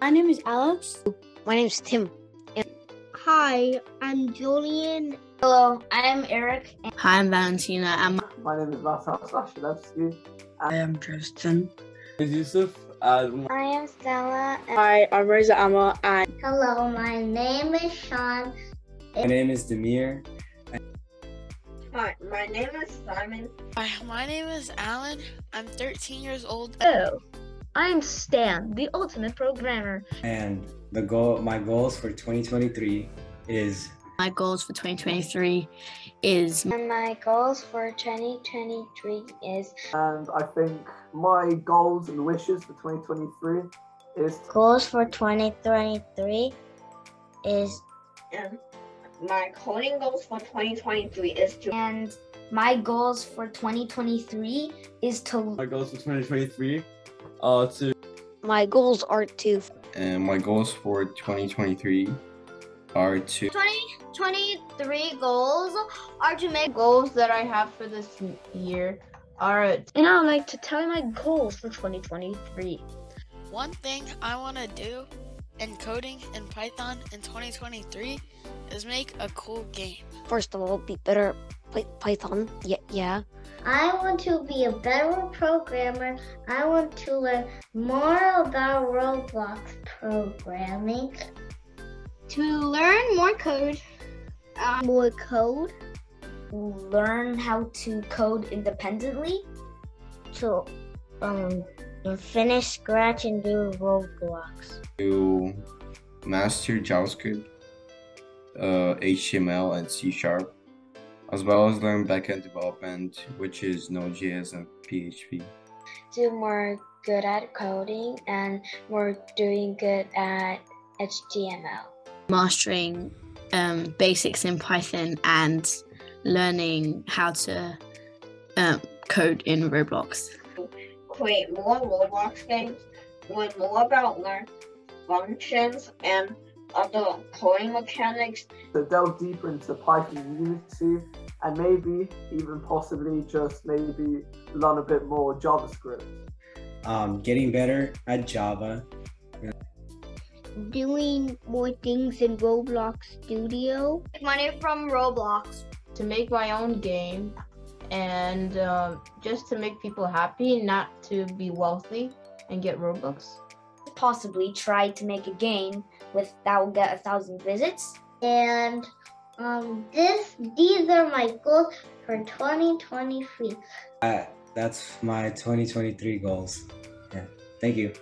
My name is Alex. My name is Tim. Hi, I'm Julian. Hello, I'm Eric. Hi, I'm Valentina. And My name is Matan Slashelevsky. I am Tristan. is Yusuf. And I am Stella. Hi, I'm Rosa Amma. And Hello, my name is Sean. My name is Demir. Hi, my name is Simon. Hi, my name is Alan. I'm 13 years old. Oh, I'm Stan, the ultimate programmer. And the goal, my goals for 2023 is. My goals for 2023 is. And my goals for 2023 is. And I think my goals and wishes for 2023 is. Goals for 2023 is. And my coding goals for 2023 is to. And my goals for 2023 is to. My goals for 2023 are to. My goals are to. And my goals for 2023 are to. 2023 goals are to make. Goals that I have for this year are. And I would like to tell you my goals for 2023. One thing I want to do in coding in Python in 2023 is make a cool game. First of all, be better Python. Yeah, yeah. I want to be a better programmer. I want to learn more about Roblox programming. To learn more code. Um, more code. Learn how to code independently. To um, finish Scratch and do Roblox. To master JavaScript, uh, HTML, and C Sharp, as well as learn backend development, which is Node.js and PHP. Do more good at coding and more doing good at HTML. Mastering um, basics in Python and learning how to um, code in Roblox. Create more Roblox games, learn more about learn functions and other coding mechanics. To delve deeper into Python Unity, and maybe even possibly just maybe learn a bit more JavaScript. Um, getting better at Java. Doing more things in Roblox Studio. Money from Roblox. To make my own game and um, just to make people happy, not to be wealthy and get Robux. Possibly try to make a game with that will get a thousand visits. And um, this these are my goals for 2023. Uh, that's my 2023 goals. Yeah. Thank you.